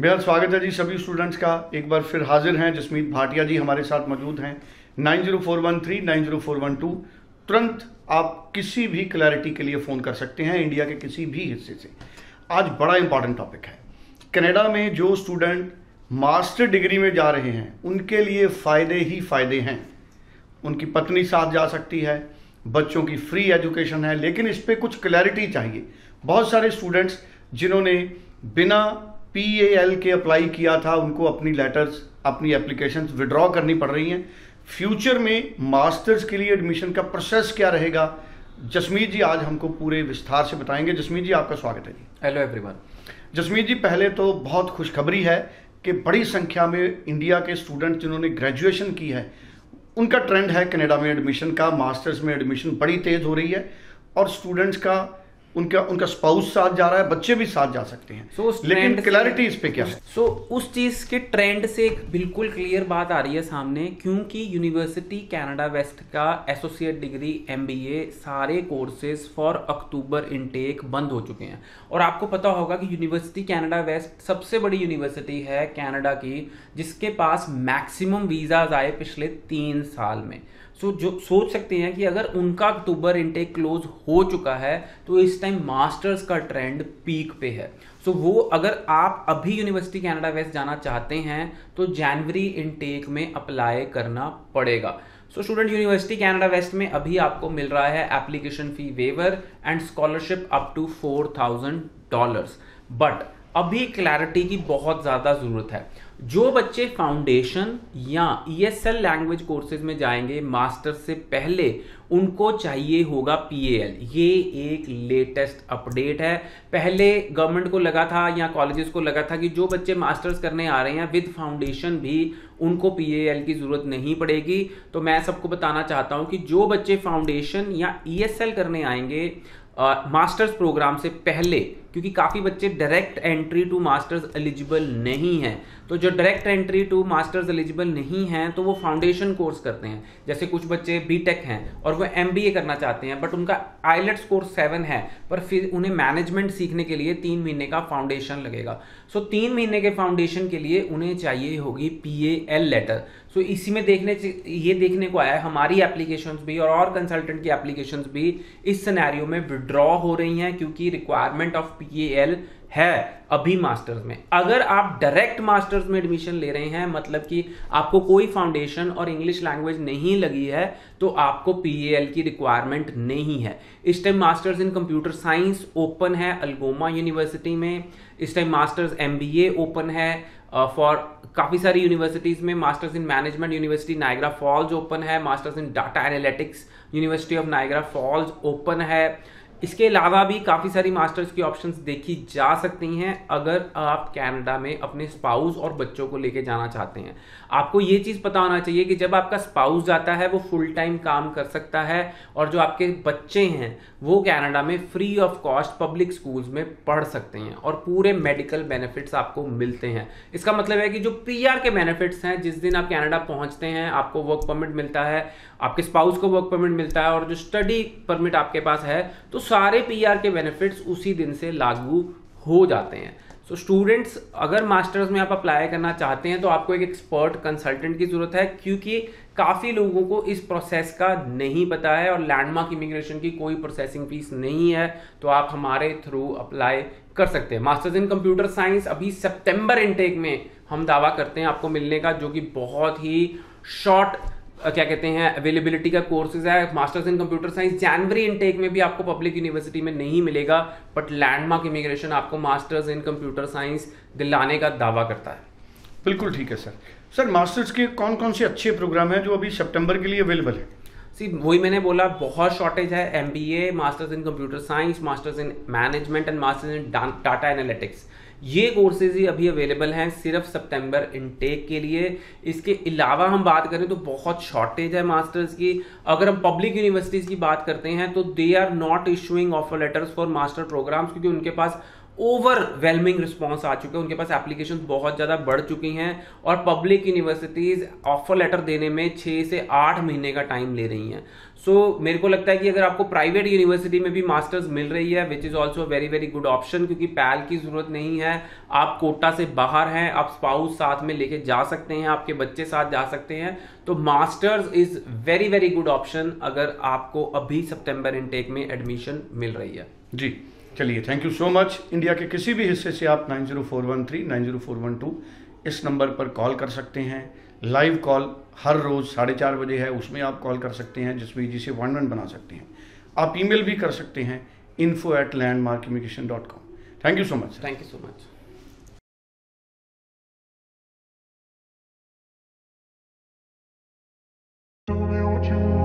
बेहद स्वागत है जी सभी स्टूडेंट्स का एक बार फिर हाजिर हैं जसमीत भाटिया जी हमारे साथ मौजूद हैं nine zero four one three nine zero four one two तुरंत आप किसी भी क्लैरिटी के लिए फ़ोन कर सकते हैं इंडिया के किसी भी हिस्से से आज बड़ा इंपॉर्टेंट टॉपिक है कनाडा में जो स्टूडेंट मास्टर डिग्री में जा रहे हैं उनके लिए फ़ायदे ही फ़ायदे हैं उनकी पत्नी साथ जा सकती है बच्चों की फ्री एजुकेशन है लेकिन इस पर कुछ क्लैरिटी चाहिए। बहुत सारे स्टूडेंट्स जिन्होंने बिना पी के अप्लाई किया था उनको अपनी लेटर्स अपनी एप्लीकेशन विड्रॉ करनी पड़ रही हैं। फ्यूचर में मास्टर्स के लिए एडमिशन का प्रोसेस क्या रहेगा? जसमीत जी आज हमको पूरे विस्तार से बताएँगे। जसमीत जी आपका स्वागत है जी। हेलो एवरीवन जसमीत जी पहले तो बहुत खुशखबरी है कि बड़ी संख्या में इंडिया के स्टूडेंट जिन्होंने ग्रेजुएशन की है उनका ट्रेंड है कनाडा में एडमिशन का मास्टर्स में एडमिशन बड़ी तेज़ हो रही है और स्टूडेंट्स का उनका उनका स्पाउस साथ जा रहा है बच्चे भी साथ जा सकते हैं। So, लेकिन क्लैरिटी इस पे क्या है? सो so, उस चीज़ के ट्रेंड से एक बिल्कुल क्लियर बात आ रही है सामने क्योंकि यूनिवर्सिटी कनाडा वेस्ट का एसोसिएट डिग्री एमबीए सारे कोर्सेज फॉर अक्टूबर इनटेक बंद हो चुके हैं। और आपको पता होगा कि यूनिवर्सिटी कैनेडा वेस्ट सबसे बड़ी यूनिवर्सिटी है कैनेडा की जिसके पास मैक्सिमम वीजाज आए पिछले तीन साल में। सो जो सोच सकते हैं कि अगर उनका अक्टूबर इनटेक क्लोज हो चुका है तो इस टाइम मास्टर्स का ट्रेंड पीक पे है। सो वो अगर आप अभी यूनिवर्सिटी कनाडा वेस्ट जाना चाहते हैं तो जनवरी इनटेक में अप्लाई करना पड़ेगा। So student university Canada west में अभी आपको मिल रहा है application fee waiver and scholarship up to four thousand dollars but अभी क्लैरिटी की बहुत ज़्यादा ज़रूरत है। जो बच्चे फाउंडेशन या ईएसएल लैंग्वेज कोर्सेज में जाएँगे मास्टर्स से पहले, उनको चाहिए होगा पीएएल ये एक लेटेस्ट अपडेट है। पहले गवर्नमेंट को लगा था या कॉलेजेस को लगा था कि जो बच्चे मास्टर्स करने आ रहे हैं विद फाउंडेशन भी उनको पीएएल की ज़रूरत नहीं पड़ेगी। तो मैं सबको बताना चाहता हूँ कि जो बच्चे फाउंडेशन या ईएसएल करने आएँगे मास्टर्स uh, प्रोग्राम से पहले क्योंकि काफ़ी बच्चे direct entry to masters eligible नहीं हैं। तो जो direct entry to masters eligible नहीं हैं तो वो फाउंडेशन कोर्स करते हैं। जैसे कुछ बच्चे बीटेक हैं और वो एमबीए करना चाहते हैं बट उनका आईलेट्स कोर्स सेवन है पर फिर उन्हें मैनेजमेंट सीखने के लिए तीन महीने का फाउंडेशन लगेगा। सो तीन महीने के फाउंडेशन के लिए उन्हें चाहिए होगी P A L letter so इसी में देखने ये देखने को आया हमारी एप्लीकेशंस भी और और कंसल्टेंट की एप्लीकेशंस भी इस सिनेरियो में विड्रॉ हो रही हैं क्योंकि रिक्वायरमेंट ऑफ़ पीएएल है अभी मास्टर्स में। अगर आप डायरेक्ट मास्टर्स में एडमिशन ले रहे हैं मतलब कि आपको कोई फाउंडेशन और इंग्लिश लैंग्वेज नहीं लगी है तो आपको पीएएल की रिक्वायरमेंट नहीं है। इस time masters in computer science open है अल्गोमा यूनिवर्सिटी में। इस टाइम मास्टर्स एमबीए ओपन है फॉर काफ़ी सारी यूनिवर्सिटीज़ में। Masters in management university Niagara falls open है। Masters in data analytics university of Niagara falls open है। इसके अलावा भी काफ़ी सारी मास्टर्स की ऑप्शंस देखी जा सकती हैं अगर आप कनाडा में अपने स्पाउस और बच्चों को लेके जाना चाहते हैं। आपको ये चीज़ पता होना चाहिए कि जब आपका स्पाउस जाता है, वो फुल टाइम काम कर सकता है और जो आपके बच्चे हैं, वो कनाडा में free of cost public schools में पढ़ सकते हैं और पूरे मेडिकल बेनिफिट्स आपको मिलते हैं। इसका मतलब है कि जो पीआर के बेनिफिट्स हैं, जिस दिन आप कैनेडा पहुँचते हैं, आपको वर्क परमिट मिलता है, आपके स्पाउस को वर्क परमिट मिलता है और जो स्टडी परमिट आपके पास है तो सारे पीआर के बेनिफिट्स उसी दिन से लागू हो जाते हैं। सो so, स्टूडेंट्स अगर मास्टर्स में आप अप्लाई करना चाहते हैं तो आपको एक एक्सपर्ट कंसल्टेंट की ज़रूरत है क्योंकि काफ़ी लोगों को इस प्रोसेस का नहीं पता है और लैंडमार्क इमिग्रेशन की कोई प्रोसेसिंग फ़ीस नहीं है तो आप हमारे थ्रू अप्लाई कर सकते हैं। मास्टर्स इन कंप्यूटर साइंस अभी सितंबर इनटेक में हम दावा करते हैं आपको मिलने का जो कि बहुत ही शॉर्ट क्या कहते हैं अवेलेबिलिटी का कोर्सेज है मास्टर्स इन कंप्यूटर साइंस जनवरी इनटेक में भी आपको पब्लिक यूनिवर्सिटी में नहीं मिलेगा बट लैंडमार्क इमिग्रेशन आपको मास्टर्स इन कंप्यूटर साइंस दिलाने का दावा करता है। बिल्कुल ठीक है सर। सर मास्टर्स के कौन कौन से अच्छे प्रोग्राम हैं जो अभी सितंबर के लिए अवेलेबल है? सी वही मैंने बोला बहुत शॉर्टेज है M B A masters in computer science masters in management and masters in data analytics ये कोर्सेज ही अभी अवेलेबल हैं सिर्फ़ सितंबर इनटेक के लिए। इसके अलावा हम बात करें तो बहुत शॉर्टेज है मास्टर्स की। अगर हम पब्लिक यूनिवर्सिटीज़ की बात करते हैं तो they are not issuing offer letters for master programs क्योंकि उनके पास ओवरवेलमिंग रिस्पॉन्स आ चुके हैं। उनके पास एप्लीकेशन बहुत ज़्यादा बढ़ चुकी हैं और पब्लिक यूनिवर्सिटीज़ ऑफ़र लेटर देने में छः से आठ महीने का टाइम ले रही हैं। सो so, मेरे को लगता है कि अगर आपको प्राइवेट यूनिवर्सिटी में भी मास्टर्स मिल रही है which is also very very good option क्योंकि पैल की ज़रूरत नहीं है। आप कोटा से बाहर हैं आप स्पाउस साथ में लेके जा सकते हैं आपके बच्चे साथ जा सकते हैं। तो masters is very very good option अगर आपको अभी सितंबर इनटेक में एडमिशन मिल रही है। जी। चलिए thank you so much India के किसी भी हिस्से से आप 90413 90412 इस नंबर पर कॉल कर सकते हैं। लाइव कॉल हर रोज़ साढ़े चार बजे है उसमें आप कॉल कर सकते हैं जिसमें जिसे अपॉइंटमेंट बना सकते हैं। आप ईमेल भी कर सकते हैं info at landmark immigration dot com thank you so much thank you so much you.